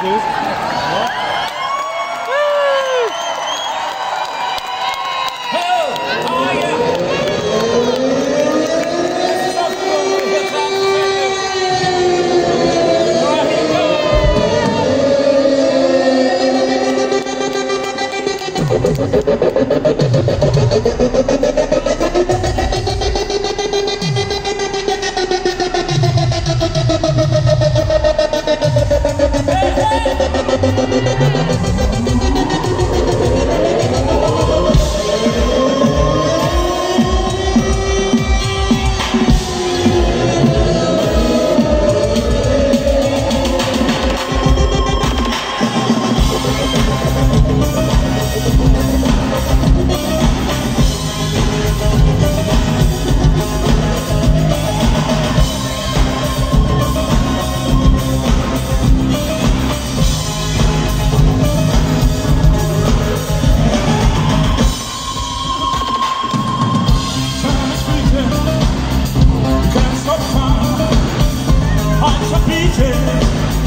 dude. Time marcha, piche